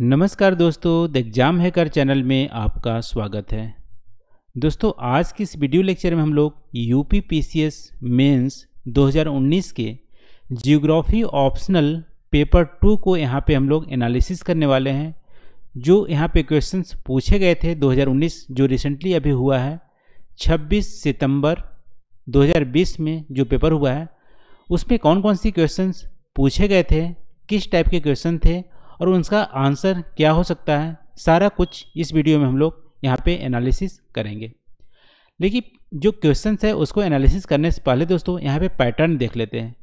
नमस्कार दोस्तों the exam hacker channel में आपका स्वागत है। दोस्तों, आज की इस वीडियो लेक्चर में हम लोग U P UP PCS mains 2019 के जियोग्राफी ऑप्शनल पेपर टू को यहाँ पे हम लोग एनालिसिस करने वाले हैं, जो यहाँ पे क्वेश्चंस पूछे गए थे 2019 जो रिसेंटली अभी हुआ है 26 सितंबर 2020 में जो पेपर हुआ है, उसमें कौन कौन सी क्वेश्चंस पूछे गए थे, किस टाइप के क्वेश्चन थे और उनका आंसर क्या हो सकता है? सारा कुछ इस वीडियो में हम लोग यहाँ पे एनालिसिस करेंगे। लेकिन जो क्वेश्चंस है, उसको एनालिसिस करने से पहले दोस्तों, यहाँ पे पैटर्न देख लेते हैं।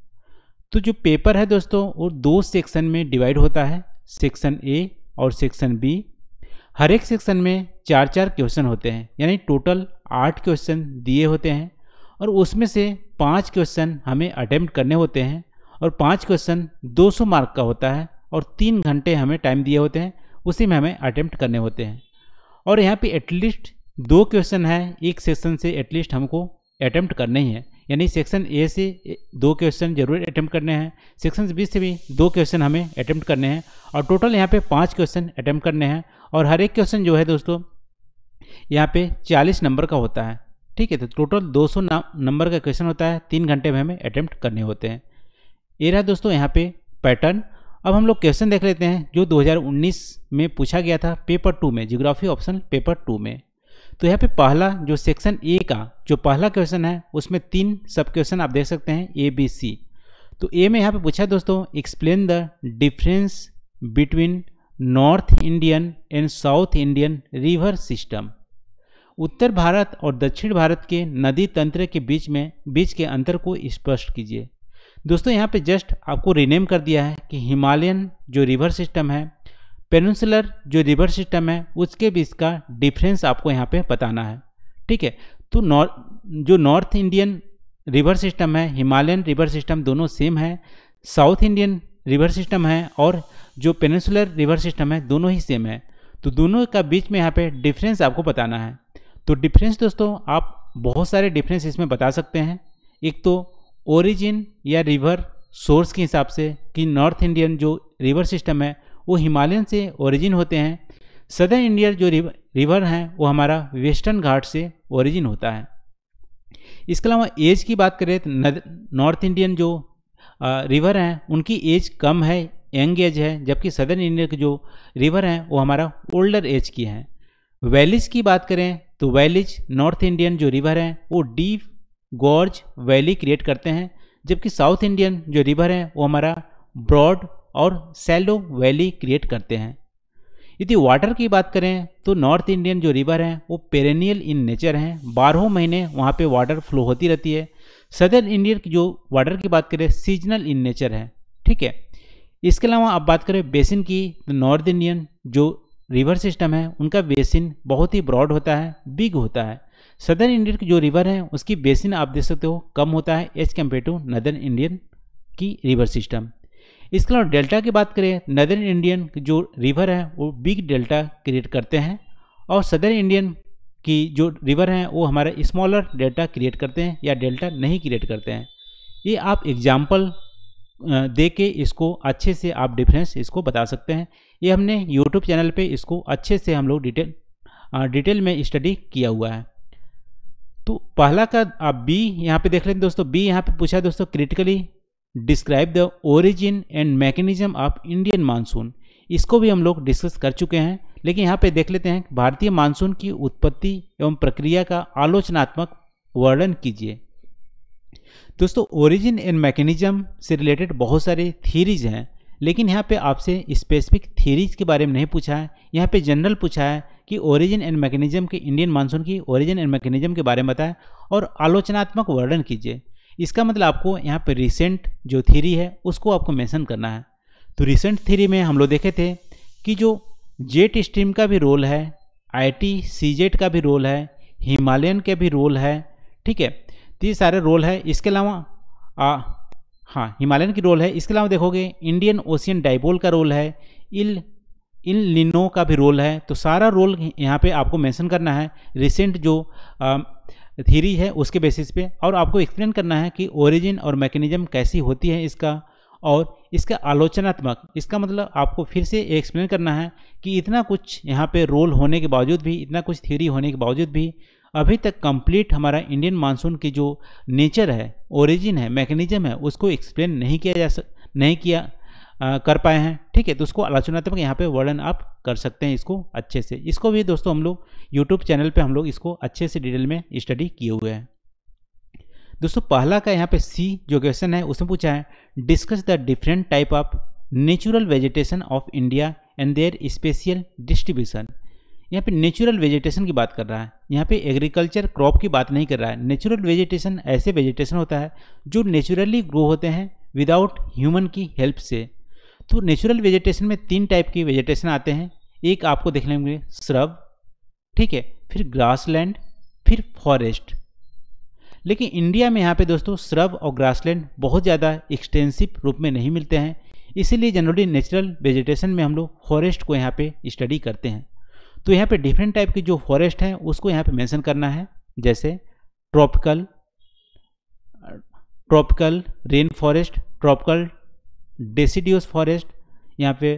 तो जो पेपर है दोस्तों, वो दो सेक्शन में डिवाइड होता है। सेक्शन ए और सेक्शन बी हर एक सेक्शन में चार चार क्वेश्चन होते हैं। यानी टोटल आठ क्वेश्चन दिए होते हैं। और उसमें से पाँच क्वेश्चन हमें अटैम्प्ट करने होते हैं। और पाँच क्वेश्चन 200 मार्क का होता है। और तीन घंटे हमें टाइम दिए होते हैं, उसी में हमें अटैम्प्ट करने होते हैं। और यहाँ पे एटलीस्ट दो क्वेश्चन है, एक सेक्शन से एटलीस्ट हमको अटैम्प्ट करने ही है। यानी सेक्शन ए से दो क्वेश्चन ज़रूर अटैम्प्ट करने हैं सेक्शन बी से भी दो क्वेश्चन हमें अटैम्प्ट करने हैं। और टोटल यहाँ पे पाँच क्वेश्चन अटैम्प्ट करने हैं। और हर एक क्वेश्चन जो है दोस्तों, यहाँ पे चालीस नंबर का होता है। ठीक है तो टोटल 200 नंबर का क्वेश्चन होता है, तीन घंटे में हमें अटैम्प्ट करने होते हैं। ये रहा दोस्तों यहाँ पे पैटर्न अब हम लोग क्वेश्चन देख लेते हैं, जो 2019 में पूछा गया था पेपर टू में जियोग्राफी ऑप्शन पेपर टू में। तो यहाँ पे पहला, जो सेक्शन ए का, जो पहला क्वेश्चन है, उसमें तीन सब क्वेश्चन आप देख सकते हैं ए बी सी तो ए में यहाँ पे पूछा दोस्तों explain the difference between north Indian and south Indian river system उत्तर भारत और दक्षिण भारत के नदी तंत्र के बीच में, बीच के अंतर को स्पष्ट कीजिए। दोस्तों, यहाँ पे जस्ट आपको रिनेम कर दिया है कि हिमालयन जो रिवर सिस्टम है पेनिनसुलर जो रिवर सिस्टम है, उसके बीच का डिफरेंस आपको यहाँ पे बताना है। ठीक है? तो नॉर्थ जो नॉर्थ इंडियन रिवर सिस्टम है, हिमालयन रिवर सिस्टम दोनों सेम है साउथ इंडियन रिवर सिस्टम है और जो पेनिनसुलर रिवर सिस्टम है, दोनों ही सेम है। तो दोनों का बीच में यहाँ पे डिफरेंस आपको बताना है। तो डिफरेंस दोस्तों, आप बहुत सारे डिफरेंस इसमें बता सकते हैं। एक तो ओरिजिन या रिवर सोर्स के हिसाब से कि नॉर्थ इंडियन जो रिवर सिस्टम है, वो हिमालयन से ओरिजिन होते हैं। सदर्न इंडियन जो रिवर हैं, वो हमारा वेस्टर्न घाट से ओरिजिन होता है। इसके अलावा एज की बात करें तो नॉर्थ इंडियन जो रिवर हैं, उनकी एज कम है, यंग एज है, जबकि सदर्न इंडियन के जो रिवर हैं, वो हमारा ओल्डर एज की हैं। वैलीज की बात करें तो वैलीज नॉर्थ इंडियन जो रिवर हैं, वो डीप गॉर्ज वैली क्रिएट करते हैं, जबकि साउथ इंडियन जो रिवर है, वो हमारा ब्रॉड और सैलो वैली क्रिएट करते हैं। यदि वाटर की बात करें तो नॉर्थ इंडियन जो रिवर हैं, वो पेरेनियल इन नेचर हैं। बारहों महीने वहाँ पे वाटर फ्लो होती रहती है। सदर्न इंडियन की जो वाटर की बात करें सीजनल इन नेचर है। ठीक है? इसके अलावा आप बात करें बेसिन की तो नॉर्थ इंडियन जो रिवर सिस्टम है, उनका बेसिन बहुत ही ब्रॉड होता है बिग होता है। सदर्न इंडियन की जो रिवर है, उसकी बेसिन आप देख सकते हो, कम होता है as compared to northern Indian की रिवर सिस्टम इसके अलावा डेल्टा की बात करें नदर्न इंडियन जो रिवर है, वो बिग डेल्टा क्रिएट करते हैं और सदर्न इंडियन की जो रिवर हैं, वो हमारे स्मॉलर डेल्टा क्रिएट करते हैं या डेल्टा नहीं क्रिएट करते हैं. ये आप एग्ज़ाम्पल दे के इसको अच्छे से आप डिफरेंस इसको बता सकते हैं. ये हमने यूट्यूब चैनल पे इसको अच्छे से हम लोग डिटेल डिटेल में स्टडी किया हुआ है. तो पहला का आप बी यहाँ पे देख लेते दोस्तों बी यहाँ पे पूछा है दोस्तों critically describe the origin and mechanism of Indian monsoon इसको भी हम लोग डिस्कस कर चुके हैं, लेकिन यहाँ पे देख लेते हैं, भारतीय मानसून की उत्पत्ति एवं प्रक्रिया का आलोचनात्मक वर्णन कीजिए। दोस्तों ओरिजिन एंड मैकेनिज्म से रिलेटेड बहुत सारे थीरीज हैं, लेकिन यहाँ पे आपसे स्पेसिफिक थीरीज के बारे में नहीं पूछा है। यहाँ पे जनरल पूछा है कि ओरिजिन एंड मैकेनिज्म के इंडियन मानसून की ओरिजिन एंड मैकेनिज्म के बारे में बताएँ और आलोचनात्मक वर्णन कीजिए। इसका मतलब आपको यहाँ पर रिसेंट जो थीरी है, उसको आपको मेंशन करना है। तो रिसेंट थीरी में हम लोग देखे थे कि जो जेट स्ट्रीम का भी रोल है आईटी सीजेट का भी रोल है हिमालयन के भी रोल है, ठीक है? तो ये सारे रोल है। इसके अलावा हाँ हिमालयन की रोल है। इसके अलावा देखोगे इंडियन ओशियन डाइपोल का रोल है इल इन लिनो का भी रोल है तो सारा रोल यहाँ पे आपको मेंशन करना है। रिसेंट जो थीरी है उसके बेसिस पे और आपको एक्सप्लेन करना है कि ओरिजिन और मैकेनिज्म कैसी होती है इसका और इसका आलोचनात्मक, इसका मतलब आपको फिर से एक्सप्लेन करना है कि इतना कुछ यहाँ पे रोल होने के बावजूद भी, इतना कुछ थ्योरी होने के बावजूद भी अभी तक कंप्लीट हमारा इंडियन मानसून की जो नेचर है ओरिजिन है मैकेनिज्म है, उसको एक्सप्लेन नहीं किया जा सक, नहीं किया आ, कर पाए हैं। ठीक है तो उसको आलोचनात्मक यहाँ पे वर्णन आप कर सकते हैं इसको अच्छे से। इसको भी दोस्तों हम लोग यूट्यूब चैनल पे हम लोग इसको अच्छे से डिटेल में स्टडी किए हुए हैं। दोस्तों पहला का यहाँ पे सी जो क्वेश्चन है उसमें पूछा है discuss the different type of natural vegetation of India and their spatial distribution यहाँ पे नेचुरल वेजिटेशन की बात कर रहा है। यहाँ पे एग्रीकल्चर क्रॉप की बात नहीं कर रहा है। नेचुरल वेजिटेशन ऐसे वेजिटेशन होता है जो नेचुरली ग्रो होते हैं विदाउट ह्यूमन की हेल्प से। तो नेचुरल वेजिटेशन में तीन टाइप की वेजिटेशन आते हैं। एक आपको देखने में श्रब ठीक है, फिर ग्रासलैंड फिर फॉरेस्ट लेकिन इंडिया में यहाँ पे दोस्तों श्रब और ग्रासलैंड बहुत ज़्यादा एक्सटेंसिव रूप में नहीं मिलते हैं। इसीलिए जनरली नेचुरल वेजिटेशन में हम लोग फॉरेस्ट को यहाँ पे स्टडी करते हैं। तो यहाँ पे डिफरेंट टाइप की जो फॉरेस्ट हैं, उसको यहाँ पे मेंशन करना है। जैसे tropical tropical rain forest tropical deciduous forest यहाँ पे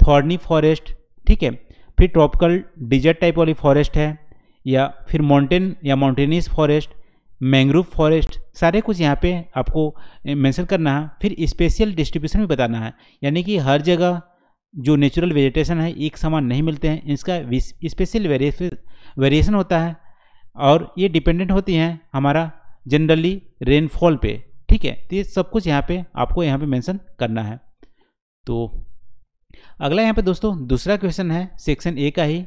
थॉर्नी फॉरेस्ट ठीक है? फिर ट्रॉपिकल डिजर्ट टाइप वाली फॉरेस्ट है, या फिर माउंटेन या माउंटेनियस फॉरेस्ट मैंग्रोव फॉरेस्ट सारे कुछ यहाँ पे आपको मेंशन करना है। फिर स्पेशल डिस्ट्रीब्यूशन भी बताना है। यानी कि हर जगह जो नेचुरल वेजिटेशन है, एक समान नहीं मिलते हैं। इसका स्पेशल वेरिएशन होता है और ये डिपेंडेंट होती हैं हमारा जनरली रेनफॉल पे। ठीक है तो ये सब कुछ यहाँ पे आपको यहाँ पे मेंशन करना है। तो अगला यहाँ पे दोस्तों, दूसरा क्वेश्चन है सेक्शन ए का ही।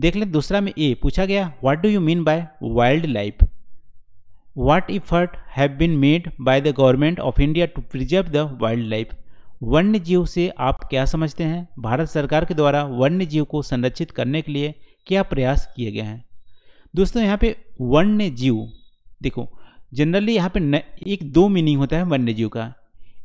देख लें, दूसरा में ए पूछा गया what do you mean by wildlife what effort have been made by the government of India to preserve the wildlife? वन्य जीव से आप क्या समझते हैं? भारत सरकार के द्वारा वन्य जीव को संरक्षित करने के लिए क्या प्रयास किए गए हैं? दोस्तों, यहाँ पे वन्य जीव देखो जनरली यहाँ पे एक दो मीनिंग होता है वन्य जीव का।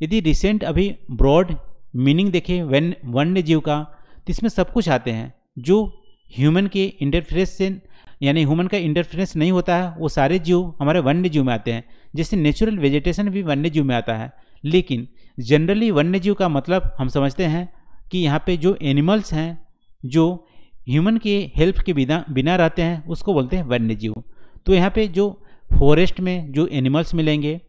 यदि रिसेंट अभी ब्रॉड मीनिंग देखें वन वन्य जीव का तो इसमें सब कुछ आते हैं। जो ह्यूमन के इंटरफेरेंस से, यानी ह्यूमन का इंटरफेरेंस नहीं होता है, वो सारे जीव हमारे वन्य जीव में आते हैं। जैसे नेचुरल वेजिटेशन भी वन्य जीव में आता है। लेकिन जनरली वन्य जीव का मतलब हम समझते हैं कि यहाँ पे जो एनिमल्स हैं, जो ह्यूमन के हेल्प के बिना बिना रहते हैं, उसको बोलते हैं वन्य जीव तो यहाँ पे जो फॉरेस्ट में जो एनिमल्स मिलेंगे,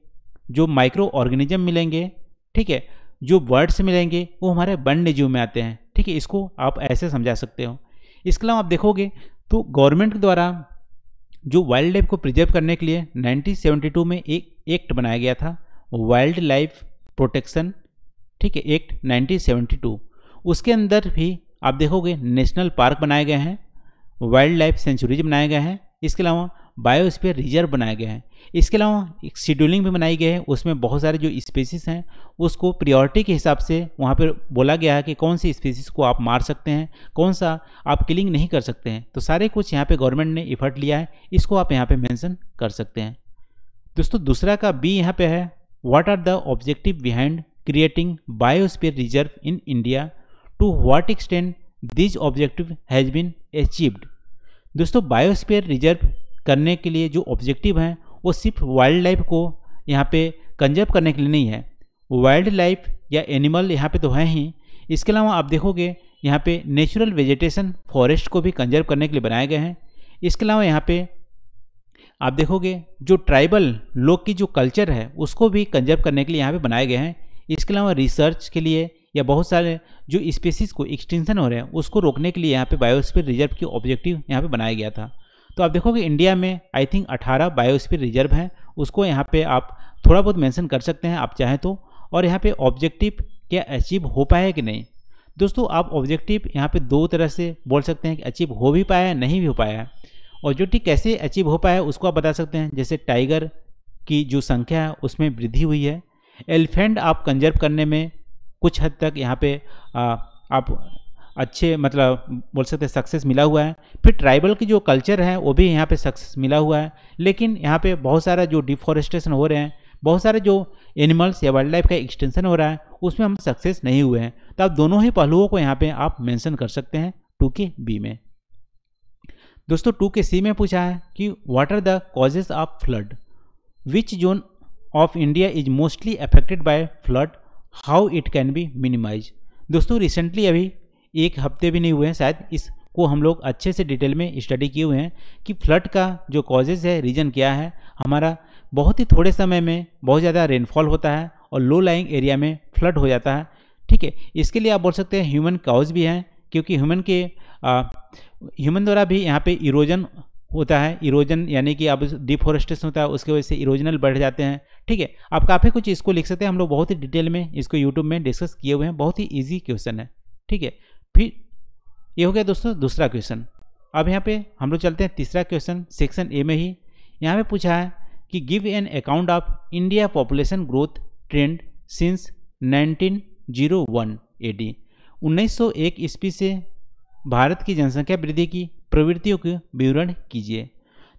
जो माइक्रो ऑर्गेनिज्म मिलेंगे, ठीक है, जो बर्ड्स मिलेंगे, वो हमारे वन्य जीव में आते हैं, ठीक है, इसको आप ऐसे समझा सकते हो। इसके अलावा आप देखोगे तो गवर्नमेंट द्वारा जो वाइल्ड लाइफ को प्रिजर्व करने के लिए 1972 में एक एक्ट बनाया गया था वाइल्ड लाइफ प्रोटेक्शन ठीक है एक्ट 1972 उसके अंदर भी आप देखोगे नेशनल पार्क बनाए गए हैं वाइल्ड लाइफ सेंचुरीज बनाए गए हैं। इसके अलावा बायोस्फीयर रिज़र्व बनाए गए हैं। इसके अलावा एक शेड्यूलिंग भी बनाई गई है। उसमें बहुत सारे जो स्पेसिस हैं, उसको प्रियोरिटी के हिसाब से वहाँ पर बोला गया है कि कौन सी स्पेसिस को आप मार सकते हैं, कौन सा आप किलिंग नहीं कर सकते हैं। तो सारे कुछ यहाँ पे गवर्नमेंट ने इफर्ट लिया है, इसको आप यहाँ पे मेंशन कर सकते हैं। दोस्तों, दूसरा का बी यहाँ पे है। What are the objective behind creating biosphere reserve in India to what extend this objective has been achieved दोस्तों बायोस्फीयर रिज़र्व करने के लिए जो ऑब्जेक्टिव हैं, वो सिर्फ़ वाइल्ड लाइफ को यहाँ पे कंजर्व करने के लिए नहीं है। वाइल्ड लाइफ या एनिमल यहाँ पे तो हैं ही। इसके अलावा आप देखोगे, यहाँ पे नेचुरल वेजिटेशन फॉरेस्ट को भी कंजर्व करने के लिए बनाए गए हैं। इसके अलावा यहाँ पे आप देखोगे, जो ट्राइबल लोग की जो कल्चर है, उसको भी कंजर्व करने के लिए यहाँ पे बनाए गए हैं। इसके अलावा रिसर्च के लिए या बहुत सारे जो स्पेसीज को एक्सटेंशन हो रहे हैं, उसको रोकने के लिए यहाँ पे बायोस्फीयर रिज़र्व की ऑब्जेक्टिव यहाँ पे बनाया गया था। तो आप देखोगे इंडिया में आई थिंक 18 बायोस्फीयर रिज़र्व हैं। उसको यहाँ पे आप थोड़ा बहुत मेंशन कर सकते हैं आप चाहें तो। और यहाँ पे ऑब्जेक्टिव क्या अचीव हो पाया कि नहीं? दोस्तों आप ऑब्जेक्टिव यहाँ पे दो तरह से बोल सकते हैं कि अचीव हो भी पाया है नहीं भी हो पाया। है ऑब्जेक्टिव कैसे अचीव हो पाया है उसको आप बता सकते हैं। जैसे टाइगर की जो संख्या है उसमें वृद्धि हुई है। एलिफेंट आप कंजर्व करने में कुछ हद तक यहाँ पे आ, आप अच्छे मतलब बोल सकते सक्सेस मिला हुआ है। फिर ट्राइबल की जो कल्चर है, वो भी यहाँ पे सक्सेस मिला हुआ है। लेकिन यहाँ पे बहुत सारा जो डिफॉरेस्टेशन हो रहे हैं, बहुत सारे जो एनिमल्स या वाइल्ड लाइफ का एक्सटेंशन हो रहा है, उसमें हम सक्सेस नहीं हुए हैं। तो आप दोनों ही पहलुओं को यहाँ पे आप मेंशन कर सकते हैं टू के बी में। दोस्तों टू के सी में पूछा है कि what are the causes of flood which zone of India is mostly affected by flood how it can be minimise दोस्तों रिसेंटली अभी एक हफ़्ते भी नहीं हुए हैं, शायद इसको हम लोग अच्छे से डिटेल में स्टडी किए हुए हैं कि फ्लड का जो कॉजेज़ है रीज़न क्या है। हमारा बहुत ही थोड़े समय में बहुत ज़्यादा रेनफॉल होता है और लो लाइंग एरिया में फ्लड हो जाता है। ठीक है, इसके लिए आप बोल सकते हैं ह्यूमन काउज भी हैं, क्योंकि ह्यूमन के ह्यूमन द्वारा भी यहाँ पे इरोजन होता है। इरोजन यानी कि अब डिफोरेस्टेशन होता है, उसकी वजह से इरोजनल बढ़ जाते हैं। ठीक है, आप काफ़ी कुछ इसको लिख सकते हैं, हम लोग बहुत ही डिटेल में इसको यूट्यूब में डिस्कस किए हुए हैं। बहुत ही ईजी क्वेश्चन है। ठीक है फिर ये हो गया दोस्तों दूसरा क्वेश्चन अब यहाँ पे हम लोग चलते हैं तीसरा क्वेश्चन सेक्शन ए में ही। यहाँ पे पूछा है कि give an account of India population growth trend since 1901 AD 1901 ईस्वी से भारत की जनसंख्या वृद्धि की, प्रवृत्तियों के विवरण कीजिए।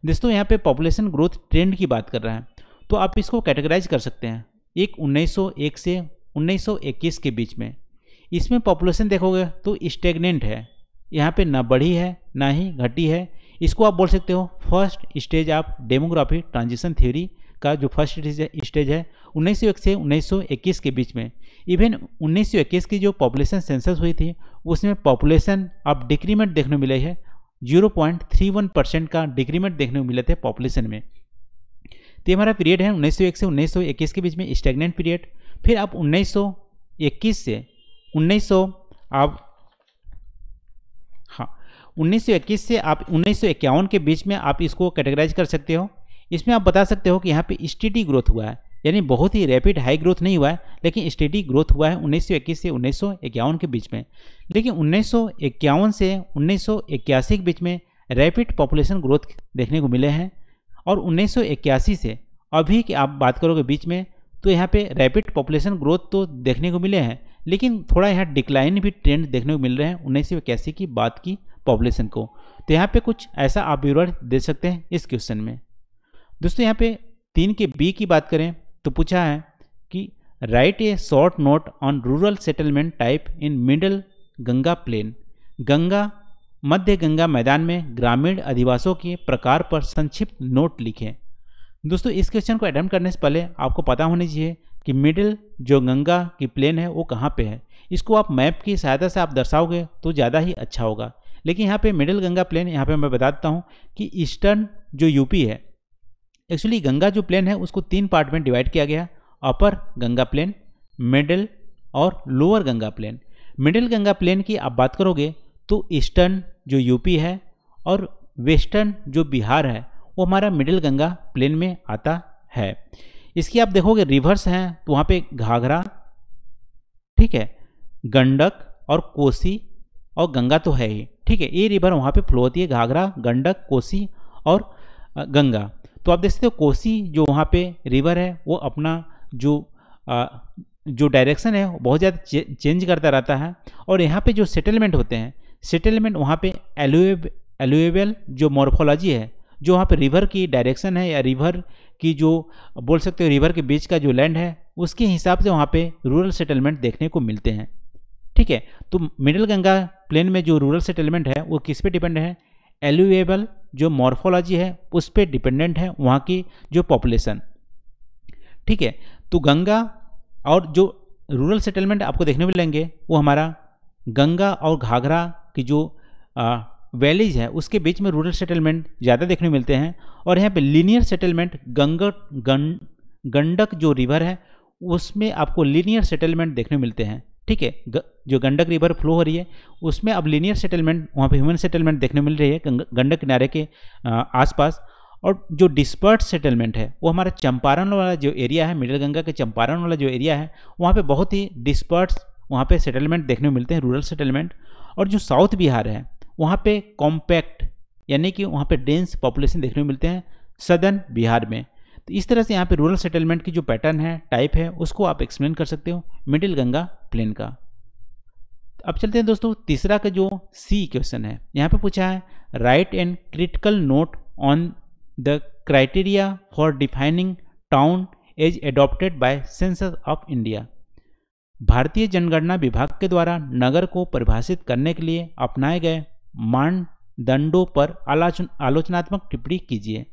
दोस्तों यहाँ पे पॉपुलेशन ग्रोथ ट्रेंड की बात कर रहा है तो आप इसको कैटेगराइज कर सकते हैं। एक 1901 से 1921 के बीच में। इसमें पॉपुलेशन देखोगे तो स्टेगनेंट है। यहाँ पे ना बढ़ी है, ना ही घटी है। इसको आप बोल सकते हो first stage of demography transition theory का जो फ़र्स्ट स्टेज है 1901 से 1921 के बीच में। इवन 1921 की जो पॉपुलेशन सेंसस हुई थी, उसमें पॉपुलेशन अब डिक्रीमेंट देखने मिले है। 0.31 परसेंट का डिक्रीमेंट देखने को मिले थे पॉपुलेशन में। तो हमारा पीरियड है 1901 से 1921 के बीच में स्टेगनेंट पीरियड फिर आप 1921 से 1900 आप हाँ 1921 से आप, उन्नीस सौ इक्यावन के बीच में आप इसको कैटेगराइज कर सकते हो। इसमें आप बता सकते हो कि यहाँ पे स्टेडी ग्रोथ हुआ है, यानी बहुत ही रैपिड हाई ग्रोथ नहीं हुआ है, लेकिन स्टेडी ग्रोथ हुआ है 1921 से उन्नीस सौ इक्यावन के बीच में। लेकिन उन्नीस सौ इक्यावन से उन्नीस सौ इक्यासी के बीच में रैपिड पॉपुलेशन ग्रोथ देखने को मिले हैं और उन्नीस सौ इक्यासी से अभी की आप बात करोगे बीच में तो यहाँ पे रैपिड पॉपुलेशन ग्रोथ तो देखने को मिले हैं। लेकिन थोड़ा यहाँ डिक्लाइन भी ट्रेंड देखने को मिल रहे हैं उन्नीस सौ की बात की पॉपुलेशन को। तो यहाँ पे कुछ ऐसा आप विवरण दे सकते हैं इस क्वेश्चन में। दोस्तों, यहाँ पे तीन के बी की बात करें तो पूछा है कि write a short note on rural settlement type in middle Ganga plain Ganga, मध्य गंगा मैदान में ग्रामीण अधिवासों के प्रकार पर संक्षिप्त नोट लिखें। दोस्तों, इस क्वेश्चन को अटेम्प्ट करने से पहले आपको पता होना चाहिए कि मिडिल जो गंगा की प्लेन है, वो कहाँ पे है? इसको आप मैप की सहायता से आप दर्शाओगे तो ज़्यादा ही अच्छा होगा। लेकिन यहाँ पे मिडिल गंगा प्लेन यहाँ पे मैं बता देता हूँ कि ईस्टर्न जो यूपी है एक्चुअली गंगा जो प्लेन है, उसको तीन पार्ट में डिवाइड किया गया। अपर गंगा प्लेन मिडिल और lower Ganga plain middle Ganga plain की आप बात करोगे तो ईस्टर्न जो यूपी है और वेस्टर्न जो बिहार है, वो हमारा मिडिल गंगा प्लेन में आता है। इसकी आप देखोगे रिवर्स हैं तो वहाँ पे घाघरा ठीक है गंडक और कोसी और गंगा तो है ही ठीक है ये रिवर वहाँ पे फ्लो होती है घाघरा गंडक कोसी और गंगा। तो आप देख सकते हो कोसी जो वहाँ पे रिवर है वो अपना जो आ, जो डायरेक्शन है बहुत ज़्यादा चे, चेंज करता रहता है और यहाँ पे जो सेटलमेंट होते हैं सेटलमेंट वहाँ पे एलुएब एलुएबल जो मॉर्फोलॉजी है जो वहाँ पे रिवर की डायरेक्शन है या रिवर की जो बोल सकते हो रिवर के बीच का जो लैंड है, उसके हिसाब से वहाँ पे रूरल सेटलमेंट देखने को मिलते हैं। ठीक है? तो मिडिल गंगा प्लेन में जो रूरल सेटलमेंट है, वो किस पे डिपेंड है? एल्यूएबल जो मॉर्फोलॉजी है, उस पर डिपेंडेंट है वहाँ की जो पॉपुलेशन ठीक है? तो गंगा और जो रूरल सेटलमेंट आपको देखने मिलेंगे, वो हमारा गंगा और घाघरा की जो वैलीज है उसके बीच में रूरल सेटलमेंट ज़्यादा देखने मिलते हैं और यहाँ पे लीनियर सेटलमेंट गंगा गं, गंडक जो रिवर है उसमें आपको लीनियर सेटलमेंट देखने मिलते हैं। ठीक है जो गंडक रिवर फ्लो हो रही है उसमें अब लीनियर सेटलमेंट वहाँ पे ह्यूमन सेटलमेंट देखने मिल रही है गंडक किनारे के आसपास। और जो डिस्पर्ट सेटलमेंट है वो हमारा चंपारण वाला जो एरिया है मिडिल गंगा के चंपारण वाला जो एरिया है वहाँ पे बहुत ही डिस्पर्ट वहाँ पे सेटलमेंट देखने मिलते हैं रूरल सेटलमेंट और जो साउथ बिहार है वहाँ पे कॉम्पैक्ट यानी कि वहाँ पे डेंस पॉपुलेशन देखने को मिलते हैं सदर्न बिहार में। तो इस तरह से यहाँ पे रूरल सेटलमेंट की जो पैटर्न है टाइप है, उसको आप एक्सप्लेन कर सकते हो मिडिल गंगा प्लेन का। अब चलते हैं दोस्तों, तीसरा का जो सी क्वेश्चन है। यहाँ पे पूछा है write and critical note on the criteria for defining town as adopted by census of India भारतीय जनगणना विभाग के द्वारा नगर को परिभाषित करने के लिए अपनाए गए मानदंडों पर आलोचन, आलोचनात्मक टिप्पणी कीजिए।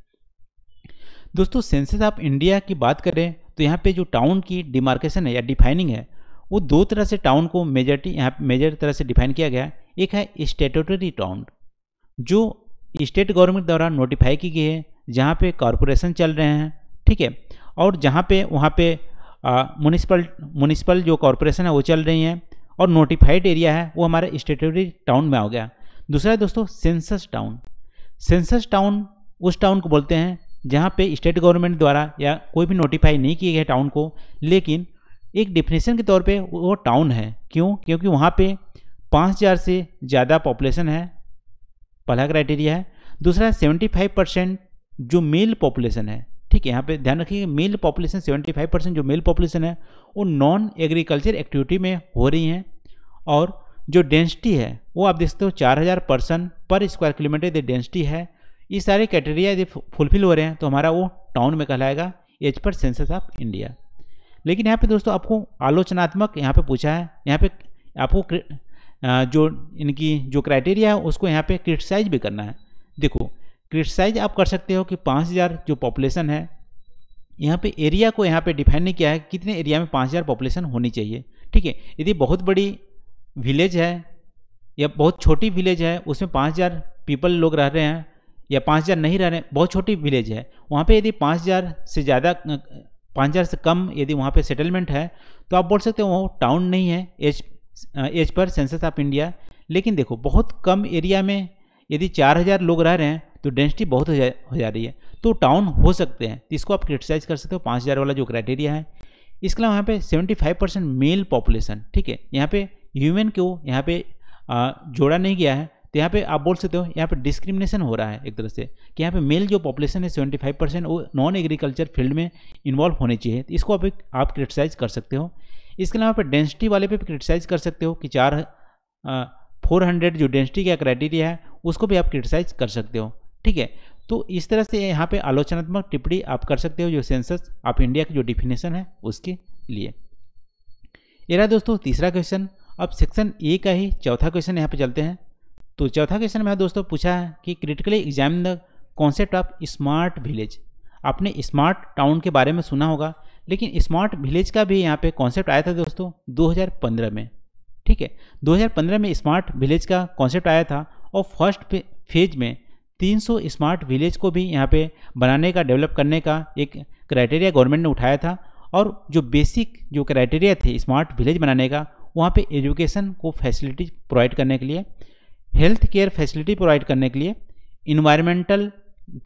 दोस्तों सेंसस ऑफ़ इंडिया की बात करें तो यहाँ पे जो टाउन की डिमार्केशन है या डिफाइनिंग है, वो दो तरह से टाउन को मेजरटी यहाँ मेजर तरह से डिफाइन किया गया। है एक है स्टेटोटरी टाउन जो स्टेट गवर्नमेंट द्वारा नोटिफाई की गई है, जहाँ पे कॉरपोरेशन चल रहे हैं, ठीक है? और जहाँ पे, वहाँ पे म्यूनिसिपल म्यूनिसिपल जो कॉरपोरेशन है, वो चल रही हैं, और नोटिफाइड एरिया है, वो हमारे स्टेटरी टाउन में आ गया। दूसरा है दोस्तों सेंसस टाउन सेंसस टाउन उस टाउन को बोलते हैं जहाँ पे स्टेट गवर्नमेंट द्वारा या कोई भी नोटिफाई नहीं किए गए टाउन को, लेकिन एक डिफिनेशन के तौर पे वो टाउन है। क्यों? क्योंकि वहाँ पे पाँच हज़ार से ज़्यादा पॉपुलेशन है, पहला क्राइटेरिया है। दूसरा सेवेंटी फाइव परसेंट जो मेल पॉपुलेशन है। ठीक है, यहाँ पे ध्यान रखिए मेल पॉपुलेशन 75 परसेंट जो मेल पॉपुलेशन है, वो नॉन एग्रीकल्चर एक्टिविटी में हो रही हैं। और जो डेंसिटी है, वो आप देखते हो 4000 पर्सन पर स्क्वायर किलोमीटर यदि डेंसिटी है। ये सारे क्राइटेरिया यदि फुलफिल हो रहे हैं तो हमारा वो टाउन में कहलाएगा as per census of India लेकिन यहाँ पे दोस्तों आपको आलोचनात्मक यहाँ पे पूछा है, यहाँ पे आपको जो इनकी जो क्राइटेरिया है, उसको यहाँ पे क्रिटिसाइज भी करना है। देखो क्रिटिसाइज आप कर सकते हो कि पाँच हज़ार जो पॉपुलेशन है, यहाँ पे एरिया को यहाँ पे डिफाइन नहीं किया है, कितने एरिया में पाँच हज़ार पॉपुलेशन होनी चाहिए। ठीक है, यदि बहुत बड़ी विलेज है, या बहुत छोटी विलेज है, उसमें पाँच हज़ार पीपल लोग रह रहे हैं, या पाँच हज़ार नहीं रह रहे हैं, बहुत छोटी विलेज है। वहाँ पे यदि पाँच हज़ार से ज़्यादा, पाँच हज़ार से कम यदि वहाँ पे सेटलमेंट है तो आप बोल सकते हो वो टाउन नहीं है as as per census of India लेकिन देखो, बहुत कम एरिया में यदि चार हज़ार लोग रह रहे हैं तो डेंसिटी बहुत हो जा हो जा रही है। तो टाउन हो सकते हैं तो इसको आप क्रिटिसाइज कर सकते हो, पाँच हज़ार वाला जो क्राइटेरिया है। इसके अलावा यहाँ पे seventy five percent male population ठीक है? यहाँ पे ह्यूमन को यहाँ पे जोड़ा नहीं गया है तो यहाँ पे आप बोल सकते हो, यहाँ पे डिस्क्रिमिनेशन हो रहा है एक तरह से, कि यहाँ पे मेल जो पॉपुलेशन है सेवेंटी फाइव परसेंट वो नॉन एग्रीकल्चर फ़ील्ड में इन्वॉल्व होनी चाहिए तो इसको आप आप क्रिटिसाइज कर सकते हो। इसके अलावा पे डेंसिटी वाले पे क्रिटिसाइज कर सकते हो कि चार फोर हंड्रेड जो डेंसिटी का क्राइटेरिया है, उसको भी आप क्रिटिसाइज कर सकते हो, ठीक है? तो इस तरह से यहाँ पे आलोचनात्मक टिप्पणी आप कर सकते हो, जो सेंसस ऑफ़ इंडिया की जो डिफिनेशन है, उसके लिए। ये रहा दोस्तों, तीसरा क्वेश्चन अब सेक्शन ए का ही चौथा क्वेश्चन यहाँ पे चलते हैं। तो चौथा क्वेश्चन में दोस्तों पूछा है कि critically examine the concept of smart village आपने स्मार्ट टाउन के बारे में सुना होगा, लेकिन स्मार्ट विलेज का भी यहाँ पे कॉन्सेप्ट आया था दोस्तों 2015 में। ठीक है 2015 में स्मार्ट विलेज का कॉन्सेप्ट आया था और फ़र्स्ट फ़ेज़ में 300 स्मार्ट विलेज को भी यहाँ पे बनाने का डेवलप करने का एक क्राइटेरिया गवर्नमेंट ने उठाया था और जो बेसिक जो क्राइटेरिया थे स्मार्ट विलेज बनाने का वहाँ पे एजुकेशन को फैसिलिटी प्रोवाइड करने के लिए, हेल्थ केयर फैसिलिटी प्रोवाइड करने के लिए इन्वायरमेंटल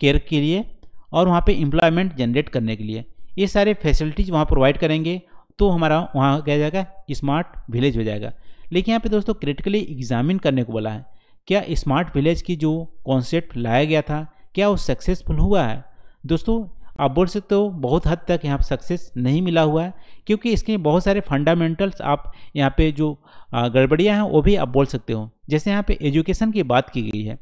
केयर के लिए और वहाँ पे एम्प्लॉयमेंट जनरेट करने के लिए। ये सारे फैसिलिटीज़ वहाँ प्रोवाइड करेंगे तो हमारा वहाँ क्या जाएगा? स्मार्ट विलेज हो जाएगा। लेकिन यहाँ पे दोस्तों क्रिटिकली एग्जामिन करने को बोला है, क्या स्मार्ट विलेज की जो कॉन्सेप्ट लाया गया था, क्या वो सक्सेसफुल हुआ है? दोस्तों आप बोल सकते हो बहुत हद तक यहाँ पर सक्सेस नहीं मिला हुआ है, क्योंकि इसके बहुत सारे फंडामेंटल्स आप यहाँ पे जो गड़बड़ियाँ हैं, वो भी आप बोल सकते हो। जैसे यहाँ पे एजुकेशन की बात की गई है।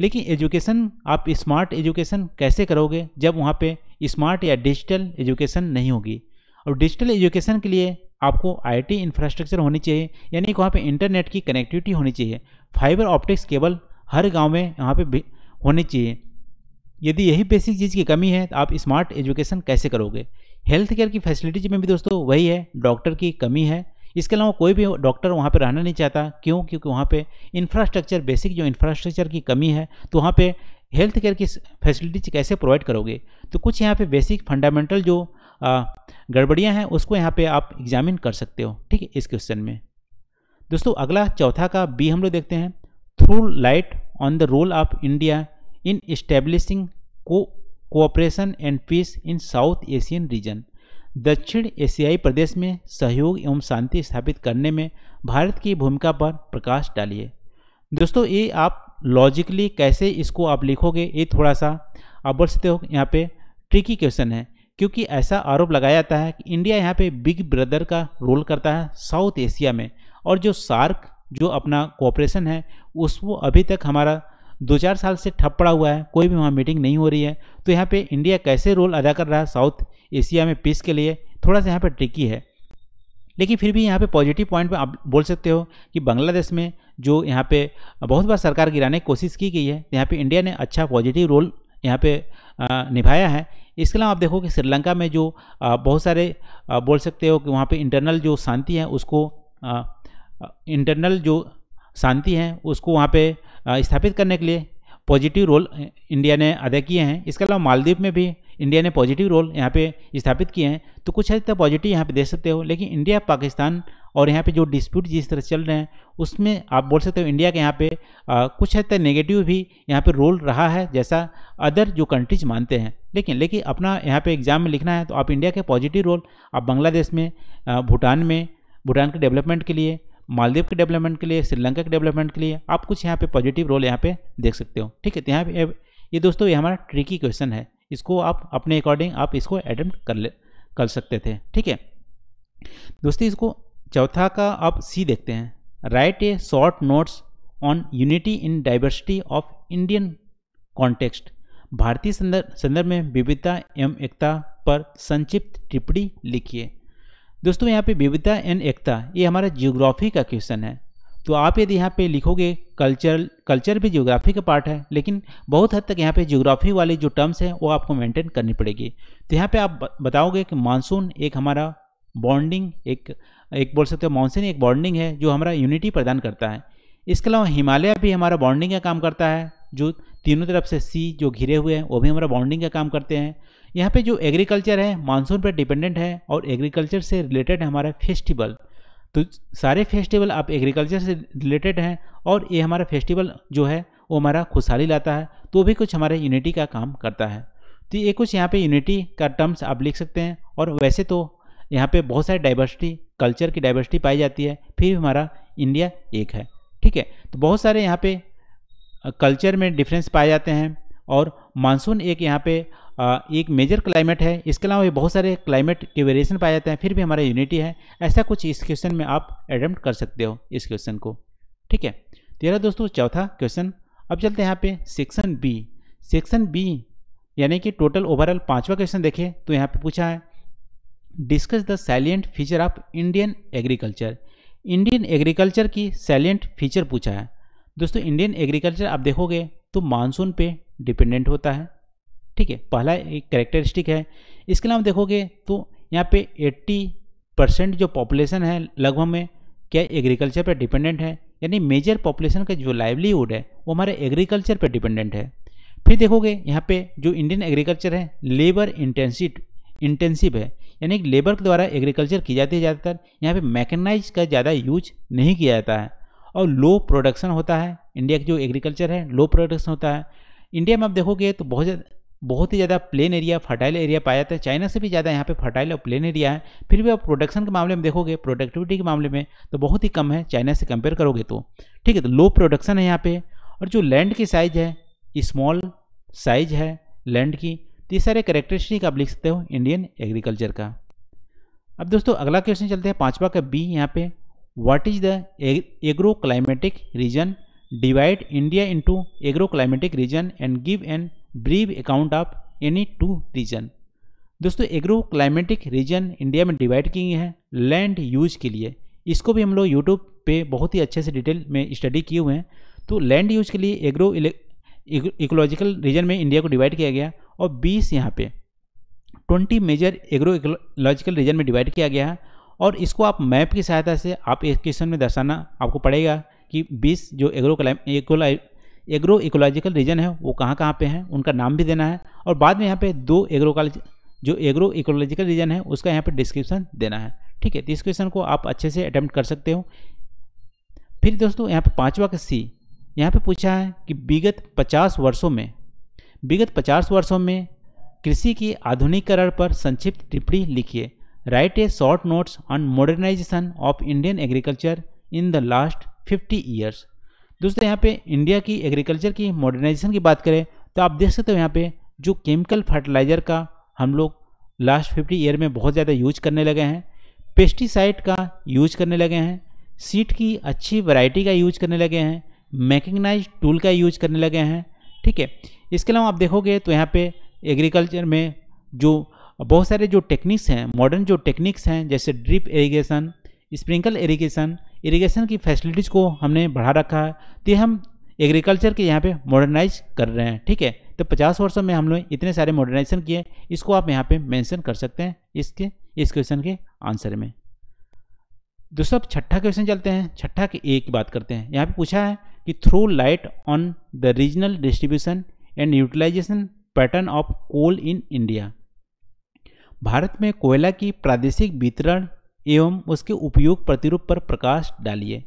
लेकिन एजुकेशन आप स्मार्ट एजुकेशन कैसे करोगे जब वहाँ पे स्मार्ट या डिजिटल एजुकेशन नहीं होगी? और डिजिटल एजुकेशन के लिए आपको आईटी इंफ्रास्ट्रक्चर होनी चाहिए, यानी कि वहाँ पे इंटरनेट की कनेक्टिविटी होनी चाहिए। फाइबर ऑप्टिक्स केबल हर गाँव में यहाँ पे होनी चाहिए। यदि यही बेसिक चीज़ की कमी है तो आप स्मार्ट एजुकेशन कैसे करोगे? हेल्थ केयर की फैसिलिटीज़ में भी दोस्तों वही है डॉक्टर की कमी है। इसके अलावा कोई भी डॉक्टर वहाँ पर रहना नहीं चाहता। क्यों? क्योंकि वहाँ पे इंफ्रास्ट्रक्चर बेसिक जो इंफ्रास्ट्रक्चर की कमी है तो वहाँ पे हेल्थ केयर की फैसिलिटीज़ कैसे प्रोवाइड करोगे? तो कुछ यहाँ पे बेसिक फंडामेंटल जो गड़बड़ियाँ हैं, उसको यहाँ पे आप एग्जामिन कर सकते हो, ठीक है, इस क्वेश्चन में। दोस्तों, अगला चौथा का बी हम लोग देखते हैं। Throw light on the role of India in establishing cooperation and peace in South Asian region दक्षिण एशियाई प्रदेश में सहयोग एवं शांति स्थापित करने में भारत की भूमिका पर प्रकाश डालिए। दोस्तों, ये आप लॉजिकली कैसे इसको आप लिखोगे, ये थोड़ा सा आप बोल सकते हो यहाँ पे ट्रिकी क्वेश्चन है, क्योंकि ऐसा आरोप लगाया जाता है कि इंडिया यहाँ पे बिग ब्रदर का रोल करता है साउथ एशिया में, और जो सार्क जो अपना कोऑपरेशन है, उसको अभी तक हमारा दो चार साल से ठप पड़ा हुआ है, कोई भी वहाँ मीटिंग नहीं हो रही है। तो यहाँ पे इंडिया कैसे रोल अदा कर रहा है साउथ एशिया में पीस के लिए? थोड़ा सा यहाँ पर ट्रिकी है। लेकिन फिर भी यहाँ पे पॉजिटिव पॉइंट पे आप बोल सकते हो कि बांग्लादेश में जो यहाँ पे बहुत बार सरकार गिराने की कोशिश की गई है, यहाँ पे इंडिया ने अच्छा पॉजिटिव रोल यहाँ पे निभाया है। इसके अलावा आप देखो कि श्रीलंका में जो बहुत सारे बोल सकते हो कि वहाँ पे इंटरनल जो शांति है, उसको इंटरनल जो शांति है, उसको वहाँ पे स्थापित करने के लिए पॉजिटिव रोल इंडिया ने अदा किए हैं। इसके अलावा मालदीव में भी इंडिया ने पॉजिटिव रोल यहाँ पे स्थापित किए हैं। तो कुछ हद तक पॉजिटिव यहाँ पे दे सकते हो लेकिन इंडिया पाकिस्तान और यहाँ पे जो डिस्प्यूट जिस तरह चल रहे हैं उसमें आप बोल सकते हो इंडिया के यहाँ पे आ, कुछ हद तक नेगेटिव भी यहाँ पे रोल रहा है जैसा अदर जो कंट्रीज़ मानते हैं। लेकिन लेकिन अपना यहाँ पे एग्ज़ाम में लिखना है तो आप इंडिया के पॉजिटिव रोल आप बांग्लादेश में भूटान में भूटान के डेवलपमेंट के लिए मालदीव के डेवलपमेंट के लिए, श्रीलंका के डेवलपमेंट के लिए, आप कुछ यहाँ पे पॉजिटिव रोल यहाँ पे देख सकते हो। ठीक है तो यहाँ पे ये दोस्तों, ये हमारा ट्रिकी क्वेश्चन है। इसको आप अपने अकॉर्डिंग आप इसको अटेम्प्ट कर ले, कर सकते थे। ठीक है, दोस्तों, इसको चौथा का आप सी देखते हैं। Write a short notes on unity in diversity of Indian context भारतीय संदर्भ संदर्भ में विविधता एवं एकता पर संक्षिप्त टिप्पणी लिखिए। दोस्तों, यहाँ पे विविधता एंड एकता, ये हमारा जियोग्राफी का क्वेश्चन है। तो आप यदि यहाँ पे लिखोगे कल्चर कल्चर भी जियोग्राफी का पार्ट है, लेकिन बहुत हद तक यहाँ पे जियोग्राफी वाली जो टर्म्स हैं, वो आपको मेंटेन करनी पड़ेगी। तो यहाँ पे आप बताओगे कि मानसून एक हमारा बॉन्डिंग एक एक बोल सकते हो मानसून एक बॉन्डिंग है, जो हमारा यूनिटी प्रदान करता है। इसके अलावा हिमालय भी हमारा बॉन्डिंग का काम करता है, जो तीनों तरफ़ से सी जो घिरे हुए हैं, वो भी हमारा बॉन्डिंग का काम करते हैं। यहाँ पे जो एग्रीकल्चर है मानसून पर डिपेंडेंट है और एग्रीकल्चर से रिलेटेड है हमारा फेस्टिवल तो सारे फेस्टिवल आप एग्रीकल्चर से रिलेटेड हैं और ये हमारा फेस्टिवल जो है, वो हमारा खुशहाली लाता है तो भी कुछ हमारे यूनिटी का काम करता है। तो ये कुछ यहाँ पे यूनिटी का टर्म्स आप लिख सकते हैं और वैसे तो यहाँ पे बहुत सारी डाइवर्सिटी कल्चर की डाइवर्सिटी पाई जाती है, फिर भी हमारा इंडिया एक है। ठीक है? तो बहुत सारे यहाँ पे कल्चर में डिफरेंस पाए जाते हैं और मानसून एक यहाँ पे एक मेजर क्लाइमेट है, इसके अलावा बहुत सारे क्लाइमेट के वेरिएशन पाए जाते हैं, फिर भी हमारा यूनिटी है, ऐसा कुछ इस क्वेश्चन में आप अटेम्प्ट कर सकते हो, इस क्वेश्चन को। ठीक है तेरा दोस्तों चौथा क्वेश्चन। अब चलते हैं यहाँ पे सेक्शन बी सेक्शन बी यानी कि टोटल ओवरऑल पांचवा क्वेश्चन देखें तो यहाँ पे पूछा है discuss the salient feature of Indian agriculture Indian agriculture की सैलियंट फीचर पूछा है। दोस्तों इंडियन एग्रीकल्चर आप देखोगे तो मानसून पे डिपेंडेंट होता है। ठीक है, पहला एक करेक्टरिस्टिक है। इसके अलावा देखोगे तो यहाँ पे 80 परसेंट जो पॉपुलेशन है लगभग में, क्या एग्रीकल्चर पर डिपेंडेंट है? यानी मेजर पॉपुलेशन का जो लाइवलीहुड है, वो हमारे एग्रीकल्चर पर डिपेंडेंट है। फिर देखोगे यहाँ पे जो इंडियन एग्रीकल्चर है लेबर इंटेंसिव इंटेंसिव है। यानी लेबर के द्वारा एग्रीकल्चर की जाती है ज़्यादातर, यहाँ पे मैकेनाइज का ज़्यादा यूज़ नहीं किया जाता है। और लो प्रोडक्शन होता है। इंडिया की जो एग्रीकल्चर है लो प्रोडक्शन होता है। इंडिया में आप देखोगे तो बहुत ज़्यादा बहुत ही ज़्यादा प्लेन एरिया फर्टाइल एरिया पाया जाता है। चाइना से भी ज़्यादा यहाँ पे फर्टाइल और प्लेन एरिया है। फिर भी आप प्रोडक्शन के मामले में देखोगे प्रोडक्टिविटी के मामले में तो बहुत ही कम है चाइना से कंपेयर करोगे तो। ठीक है तो लो प्रोडक्शन है यहाँ पे। और जो लैंड की साइज़ है स्मॉल साइज़ है लैंड की तो ये सारे करेक्टरिस्टिक आप लिख सकते हो इंडियन एग्रीकल्चर का। अब दोस्तों, अगला क्वेश्चन चलते हैं, पाँचवा का बी यहाँ पे। What is the agro climatic region divide India into agro climatic region and give an brief account of any two region दोस्तों एग्रो क्लाइमेटिक रीजन इंडिया में डिवाइड किए हैं लैंड यूज़ के लिए। इसको भी हम लोग यूट्यूब पे बहुत ही अच्छे से डिटेल में स्टडी किए हुए हैं। तो लैंड यूज़ के लिए एग्रो इकोलॉजिकल रीजन में इंडिया को डिवाइड किया गया और 20 यहाँ पे। 20 मेजर एग्रो इकोलॉजिकल रीजन में डिवाइड किया गया है और इसको आप मैप की सहायता से आप एक क्वेश्चन में दर्शाना आपको पड़ेगा। कि 20 जो एग्रो एग्रो इकोलॉजिकल रीजन है, वो कहाँ कहाँ पे हैं, उनका नाम भी देना है और बाद में यहाँ पे दो एग्रो जो एग्रो इकोलॉजिकल रीजन है, उसका यहाँ पे डिस्क्रिप्शन देना है। ठीक है तो इस क्वेश्चन को आप अच्छे से अटैम्प्ट कर सकते हो। फिर दोस्तों, यहाँ पे पाँचवा का सी यहाँ पे पूछा है कि विगत 50 वर्षों में विगत 50 वर्षों में कृषि की आधुनिकरण पर संक्षिप्त टिप्पणी लिखिए। Write a short notes on modernisation of Indian agriculture in the last 50 years दोस्तों, यहाँ पे इंडिया की एग्रीकल्चर की मॉडर्नाइजेशन की बात करें तो आप देख सकते हो यहाँ पे जो केमिकल फर्टिलाइज़र का हम लोग लास्ट फिफ्टी ईयर में बहुत ज़्यादा यूज़ करने लगे हैं पेस्टिसाइड का यूज़ करने लगे हैं सीट की अच्छी वैरायटी का यूज़ करने लगे हैं मैकेनाइज टूल का यूज़ करने लगे हैं, ठीक है? इसके अलावा आप देखोगे तो यहाँ पे एग्रीकल्चर में जो बहुत सारे जो टेक्निक्स हैं मॉडर्न जो टेक्निक्स हैं, जैसे drip irrigation sprinkle irrigation irrigation की फैसिलिटीज़ को हमने बढ़ा रखा है तो हम एग्रीकल्चर के यहाँ पे मॉडर्नाइज कर रहे हैं, ठीक है? तो पचास वर्षों में हम लोग इतने सारे मॉडर्नाइजेशन किए, इसको आप यहाँ पे मेंशन कर सकते हैं इसके, इस क्वेश्चन के आंसर में। अब छठा क्वेश्चन चलते हैं, छठा के ए की बात करते हैं। यहाँ पे पूछा है कि throw light on the regional distribution and utilisation pattern of coal in India Bharat में कोयला की प्रादेशिक वितरण एवं उसके उपयोग प्रतिरूप पर प्रकाश डालिए।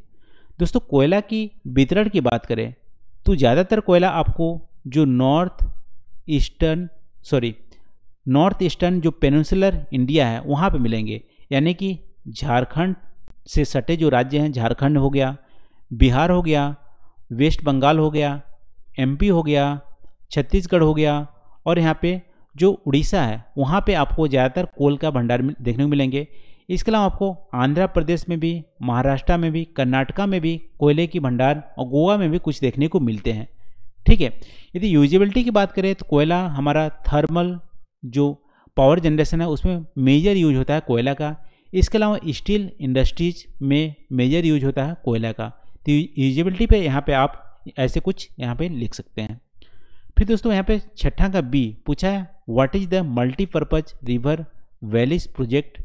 दोस्तों, कोयला की वितरण की बात करें तो ज़्यादातर कोयला आपको जो north eastern, sorry, north eastern जो पेनसुलर इंडिया है, वहाँ पे मिलेंगे। यानी कि झारखंड से सटे जो राज्य हैं, झारखंड हो गया, बिहार हो गया, वेस्ट बंगाल हो गया, एमपी हो गया, छत्तीसगढ़ हो गया, और यहाँ पे जो उड़ीसा है, वहाँ पे आपको ज़्यादातर कोल का भंडार देखने को मिलेंगे। इसके अलावा आपको आंध्र प्रदेश में भी, महाराष्ट्र में भी, कर्नाटका में भी, कोयले की भंडार और गोवा में भी कुछ देखने को मिलते हैं। ठीक है, यदि यूजिबिलिटी की बात करें तो कोयला हमारा थर्मल जो पावर जनरेशन है, उसमें मेजर यूज़ होता है कोयला का। इसके अलावा स्टील इंडस्ट्रीज़ में मेजर यूज़ होता है कोयला का। तो यूजिबिलिटी पे यहाँ पे आप ऐसे कुछ यहाँ पे लिख सकते हैं। फिर दोस्तों यहाँ पे छठा का बी पूछा है what is the multipurpose river valleys project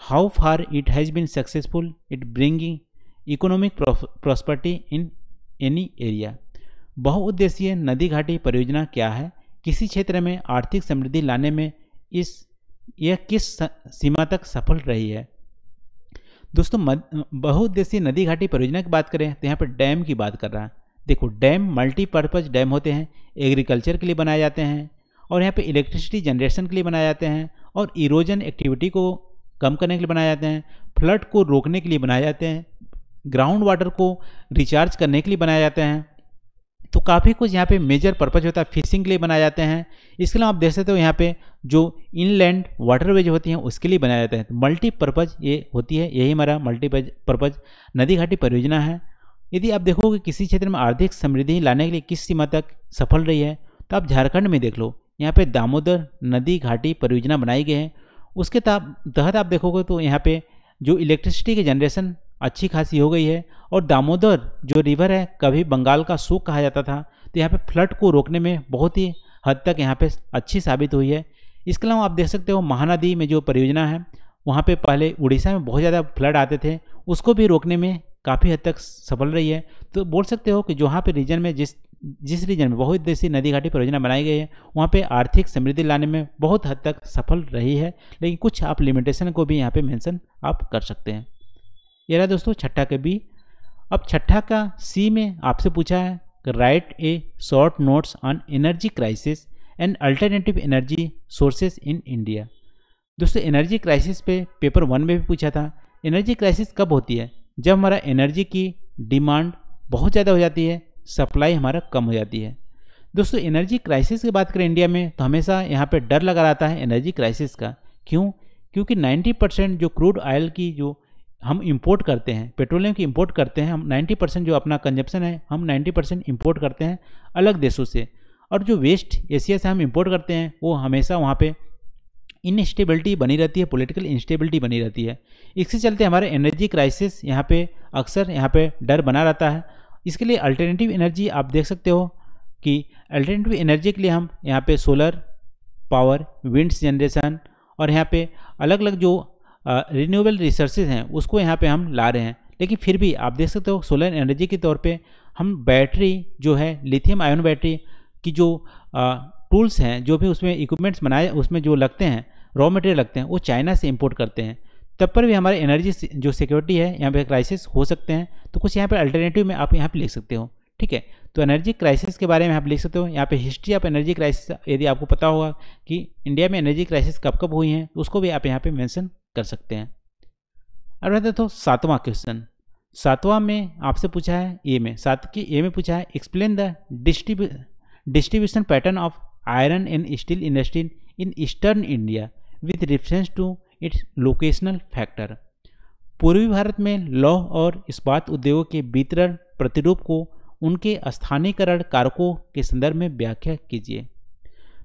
how far it has been successful it bringing economic prosperity in any area बहुउद्देशीय नदी घाटी परियोजना क्या है? किसी क्षेत्र में आर्थिक समृद्धि लाने में इस, यह किस सीमा तक सफल रही है? दोस्तों बहुउद्देशीय नदी घाटी परियोजना की बात करें तो यहाँ पर डैम की बात कर रहा है। देखो, डैम मल्टीपर्पज़ डैम होते हैं, एग्रीकल्चर के लिए बनाए जाते हैं और यहाँ पे इलेक्ट्रिसिटी जनरेशन के लिए बनाए जाते हैं और इरोजन एक्टिविटी को कम करने के लिए बनाए जाते हैं, फ्लड को रोकने के लिए बनाए जाते हैं ग्राउंड वाटर को रिचार्ज करने के लिए बनाए जाते हैं। तो काफ़ी कुछ यहाँ पे मेजर पर्पज होता है फिशिंग के लिए बनाए जाते हैं। इसके अलावा आप देख सकते हो यहाँ पे जो इनलैंड वाटरवेज होती हैं, उसके लिए बनाया जाता है। तो मल्टीपर्पज़ ये होती है, यही हमारा मल्टीपर्पज़ नदी घाटी परियोजना है। यदि आप देखोगे कि किसी क्षेत्र में आर्थिक समृद्धि लाने के लिए किस सीमा तक सफल रही है तो आप झारखंड में देख लो, यहाँ पर दामोदर नदी घाटी परियोजना बनाई गई है। उसके तहत आप देखोगे तो यहाँ पे जो इलेक्ट्रिसिटी की जनरेशन अच्छी खासी हो गई है और दामोदर जो रिवर है, कभी बंगाल का सूख कहा जाता था तो यहाँ पे फ्लड को रोकने में बहुत ही हद तक यहाँ पे अच्छी साबित हुई है। इसके अलावा आप देख सकते हो महानदी में जो परियोजना है, वहाँ पे पहले उड़ीसा में बहुत ज़्यादा फ्लड आते थे, उसको भी रोकने में काफ़ी हद तक सफल रही है। तो बोल सकते हो कि जहाँ पे रीजन में जिस जिस रीजन में बहुत देशी नदी घाटी परियोजना बनाई गई है। वहाँ पे आर्थिक समृद्धि लाने में बहुत हद तक सफल रही है, लेकिन कुछ आप लिमिटेशन को भी यहाँ पे मेंशन आप कर सकते हैं। ये रहा दोस्तों छठा के बी। अब छठा का सी में आपसे पूछा है write a short notes on energy crisis and alternative energy sources in India दोस्तों एनर्जी क्राइसिस पे पेपर वन में भी पूछा था एनर्जी क्राइसिस कब होती है? जब हमारा एनर्जी की डिमांड बहुत ज़्यादा हो जाती है सप्लाई हमारा कम हो जाती है। दोस्तों एनर्जी क्राइसिस की बात करें इंडिया में तो हमेशा यहाँ पे डर लगा रहता है एनर्जी क्राइसिस का। क्यों? क्योंकि 90 परसेंट जो क्रूड ऑयल की जो हम इंपोर्ट करते हैं पेट्रोलियम की इंपोर्ट करते हैं, हम 90 परसेंट जो अपना कंजप्शन है, हम 90 परसेंट इम्पोर्ट करते हैं अलग देशों से। और जो वेस्ट एशिया से हम इम्पोर्ट करते हैं, वो हमेशा वहाँ पे इनस्टेबिलिटी बनी रहती है पॉलिटिकल इंस्टेबिलिटी बनी रहती है। इसके चलते हमारे एनर्जी क्राइसिस यहाँ पे अक्सर यहाँ पे डर बना रहता है। इसके लिए अल्टरनेटिव एनर्जी आप देख सकते हो कि अल्टरनेटिव एनर्जी के लिए हम यहाँ पे सोलर पावर विंड्स जनरेशन और यहाँ पे अलग अलग जो रिन्यूएबल रिसोर्सेज हैं, उसको यहाँ पे हम ला रहे हैं। लेकिन फिर भी आप देख सकते हो सोलर एनर्जी के तौर पे हम बैटरी जो है लिथियम आयन बैटरी की जो टूल्स हैं, जो भी उसमें इक्विपमेंट्स बनाए, उसमें जो लगते हैं रॉ मटेरियल लगते हैं, वो चाइना से इम्पोर्ट करते हैं। तब पर भी हमारे एनर्जी जो सिक्योरिटी है, यहाँ पे क्राइसिस हो सकते हैं। तो कुछ यहाँ पे अल्टरनेटिव में आप यहाँ पे लिख सकते हो, ठीक है? तो एनर्जी क्राइसिस के बारे में आप लिख सकते हो। यहाँ पे हिस्ट्री ऑफ़ एनर्जी क्राइसिस यदि आपको पता होगा कि इंडिया में एनर्जी क्राइसिस कब कब हुई हैं, उसको भी आप यहाँ पे मेंशन कर सकते हैं। अब रहते तो सातवां क्वेश्चन सातवां में आपसे पूछा है ए में। सात की ए में पूछा है explain the distribution pattern of iron and steel industry in eastern India with reference to its locational factor. पूर्वी भारत में लौह और इस्पात उद्योगों के वितरण प्रतिरूप को उनके स्थानीयकरण कारकों के संदर्भ में व्याख्या कीजिए।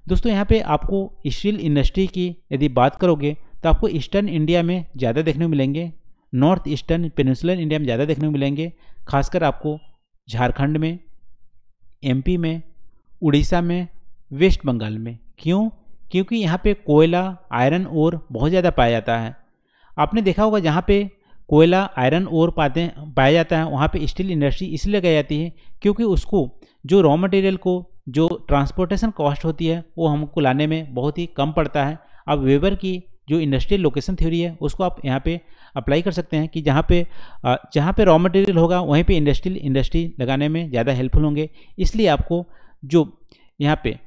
दोस्तों, यहाँ पे आपको स्टील इंडस्ट्री की यदि बात करोगे तो आपको ईस्टर्न इंडिया में ज़्यादा देखने को मिलेंगे, नॉर्थ ईस्टर्न पेनिसुलर इंडिया में ज़्यादा देखने को मिलेंगे, खासकर आपको झारखंड में, एमपी में, उड़ीसा में, वेस्ट बंगाल में। क्यों? क्योंकि यहाँ पे कोयला, आयरन और बहुत ज़्यादा पाया जाता है। आपने देखा होगा जहाँ पे कोयला, आयरन और पाते पाया जाता है, वहाँ पे स्टील इंडस्ट्री इसलिए लगाई जाती है क्योंकि उसको जो रॉ मटेरियल को जो ट्रांसपोर्टेशन कॉस्ट होती है, वो हमको लाने में बहुत ही कम पड़ता है। अब वेबर की जो इंडस्ट्रियल लोकेशन थ्योरी है, उसको आप यहाँ पे अप्लाई कर सकते हैं कि जहाँ पे जहाँ पे रॉ मटेरियल होगा, वहीं पे इंडस्ट्रियल इंडस्ट्री लगाने में ज़्यादा हेल्पफुल होंगे। इसलिए आपको जो यहाँ पे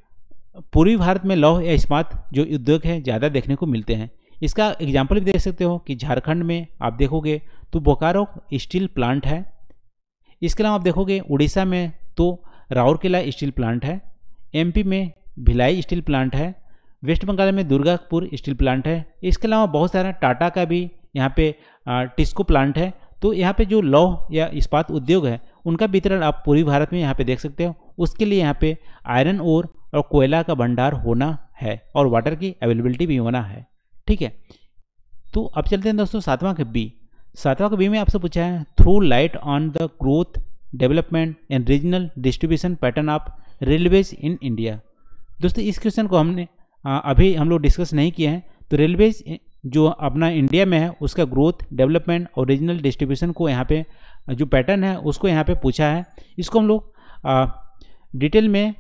पूर्वी भारत में लौह या इस्पात जो उद्योग हैं, ज़्यादा देखने को मिलते हैं। इसका एग्ज़ाम्पल भी देख सकते हो कि झारखंड में आप देखोगे तो बोकारो स्टील प्लांट है। इसके अलावा आप देखोगे उड़ीसा में तो राउरकेला स्टील प्लांट है। एमपी में भिलाई स्टील प्लांट है। वेस्ट बंगाल में दुर्गापुर स्टील प्लांट है। इसके अलावा बहुत सारा टाटा का भी यहाँ पे टिस्को प्लांट है। तो यहाँ पे जो लौह या इस्पात उद्योग है, उनका वितरण आप पूरी भारत में यहाँ पे देख सकते हो। उसके लिए यहाँ पे आयरन ओर और कोयला का भंडार होना है और वाटर की अवेलेबिलिटी भी होना है। ठीक है? तो अब चलते हैं दोस्तों सातवां के बी सातवां के बी में आपसे पूछा है throw light on the growth development and regional distribution pattern of railways in India दोस्तों इस क्वेश्चन को हमने अभी हम लोग डिस्कस नहीं किए हैं। तो रेलवेज जो अपना इंडिया में है, उसका ग्रोथ डेवलपमेंट और रीजनल डिस्ट्रीब्यूशन को यहाँ पे, जो पैटर्न है, उसको यहाँ पे पूछा है। इसको हम लोग डिटेल में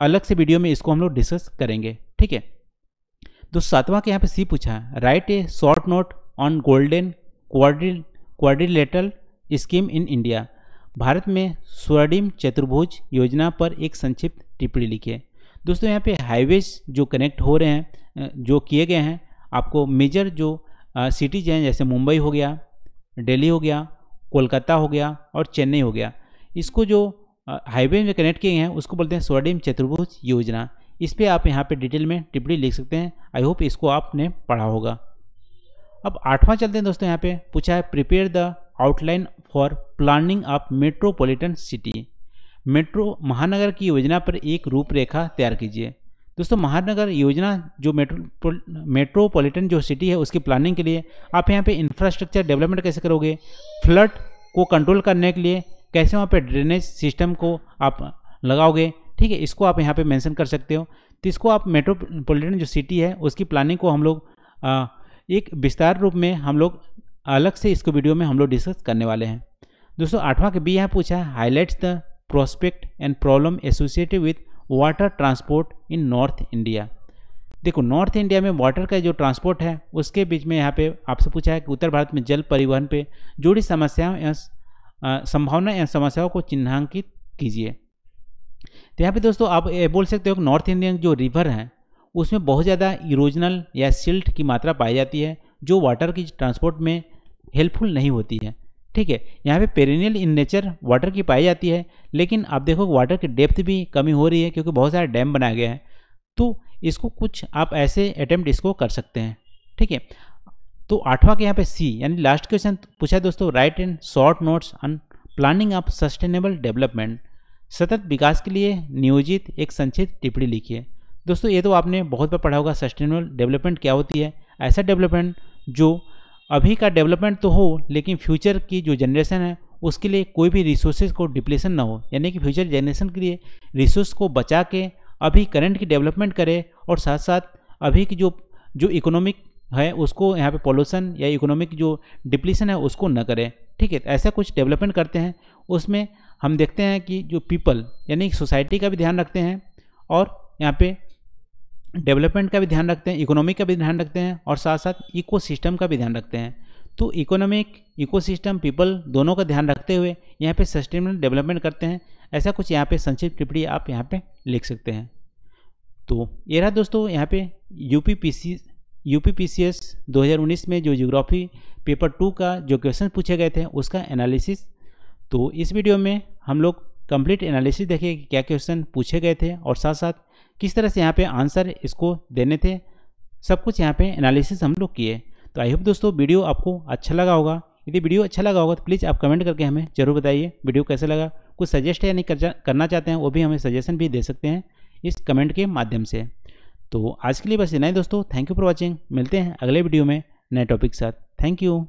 अलग से वीडियो में इसको हम लोग डिस्कस करेंगे, ठीक है? तो सातवां के यहाँ पे सी पूछा है write a short note on golden quadrilateral scheme in India Bharat में स्वर्णिम चतुर्भुज योजना पर एक संक्षिप्त टिप्पणी लिखिए। दोस्तों, यहाँ पे हाईवेज जो कनेक्ट हो रहे हैं जो किए गए हैं, आपको मेजर जो सिटीज़ हैं, जैसे मुंबई हो गया, दिल्ली हो गया, कोलकाता हो गया और चेन्नई हो गया, इसको जो हाईवे में कनेक्ट किए हैं, उसको बोलते हैं स्वर्णिम चतुर्भुज योजना। इस पर आप यहाँ पे डिटेल में टिप्पणी लिख सकते हैं। आई होप इसको आपने पढ़ा होगा। अब आठवां चलते हैं दोस्तों यहाँ पे। पूछा है, prepare the outline for planning of metropolitan city. Metro महानगर की योजना पर एक रूपरेखा तैयार कीजिए। दोस्तों, महानगर योजना जो मेट्रो, मेट्रोपॉलिटन जो सिटी है, उसकी प्लानिंग के लिए आप यहाँ पे इंफ्रास्ट्रक्चर डेवलपमेंट कैसे करोगे? फ्लड को कंट्रोल करने के लिए कैसे वहाँ पे ड्रेनेज सिस्टम को आप लगाओगे? ठीक है, इसको आप यहाँ पे मेंशन कर सकते हो। तो इसको आप मेट्रोपॉलिटन जो सिटी है, उसकी प्लानिंग को हम लोग एक विस्तार रूप में हम लोग अलग से इसको वीडियो में हम लोग डिस्कस करने वाले हैं। दोस्तों, आठवां के बी यहाँ पूछा है highlights the prospect and problem associated with water transport in north India देखो नॉर्थ इंडिया में वाटर का जो ट्रांसपोर्ट है, उसके बीच में यहाँ पे आपसे पूछा है कि उत्तर भारत में जल परिवहन पे जुड़ी समस्याओं या संभावना या समस्याओं को चिन्हांकित कीजिए। तो यहाँ पे दोस्तों आप बोल सकते हो कि नॉर्थ इंडियन जो रिवर हैं, उसमें बहुत ज़्यादा इरोजनल या सिल्ट की मात्रा पाई जाती है, जो वाटर की ट्रांसपोर्ट में हेल्पफुल नहीं होती है। ठीक है, यहाँ पे पेरिनियल इन नेचर वाटर की पाई जाती है, लेकिन आप देखो वाटर की डेप्थ भी कमी हो रही है, क्योंकि बहुत सारे डैम बनाए गए हैं। तो इसको कुछ आप ऐसे अटैम्प्ट इसको कर सकते हैं। ठीक है तो आठवां के यहाँ पे सी यानी लास्ट क्वेश्चन पूछा है दोस्तों write and short notes on planning of sustainable development सतत विकास के लिए नियोजित एक संक्षिप्त टिप्पणी लिखिए। दोस्तों, ये तो आपने बहुत बार पढ़ा होगा सस्टेनेबल डेवलपमेंट क्या होती है? ऐसा डेवलपमेंट जो अभी का डेवलपमेंट तो हो, लेकिन फ्यूचर की जो जनरेशन है, उसके लिए कोई भी रिसोर्सेज को डिप्लेशन ना हो। यानी कि फ्यूचर जनरेशन के लिए रिसोर्स को बचा के अभी करंट की डेवलपमेंट करे और साथ साथ अभी की जो जो इकोनॉमिक है, उसको यहाँ पे पॉल्यूशन या इकोनॉमिक जो डिप्लीसन है, उसको न करें। ठीक है ऐसा कुछ डेवलपमेंट करते हैं। उसमें हम देखते हैं कि जो पीपल यानी सोसाइटी का भी ध्यान रखते हैं और यहाँ पे डेवलपमेंट का भी ध्यान रखते हैं इकोनॉमिक का भी ध्यान रखते हैं और साथ साथ इको का भी ध्यान रखते हैं। तो इकोनॉमिक इकोसिस्टम पीपल दोनों का ध्यान रखते हुए यहाँ पे सस्टेनेबल डेवलपमेंट करते हैं। ऐसा कुछ यहाँ पे संक्षिप्त टिप्पणी आप यहाँ पे लिख सकते हैं। तो ये रहा दोस्तों यहाँ पे U P U P P C S दो हज़ार उन्नीस में जो जियोग्राफी पेपर टू का जो क्वेश्चन पूछे गए थे, उसका एनालिसिस। तो इस वीडियो में हम लोग कंप्लीट एनालिसिस देखें कि क्या क्वेश्चन पूछे गए थे और साथ साथ किस तरह से यहाँ पे आंसर इसको देने थे। सब कुछ यहाँ पे एनालिसिस हम लोग किए। तो आई होप दोस्तों वीडियो आपको अच्छा लगा होगा। यदि वीडियो अच्छा लगा होगा तो प्लीज़ आप कमेंट करके हमें ज़रूर बताइए, वीडियो कैसा लगा। कुछ सजेस्ट या नहीं करना चाहते हैं, वो भी हमें सजेशन भी दे सकते हैं इस कमेंट के माध्यम से। तो आज के लिए बस इतना ही दोस्तों। थैंक यू फॉर वॉचिंग मिलते हैं अगले वीडियो में नए टॉपिक के साथ। Thank you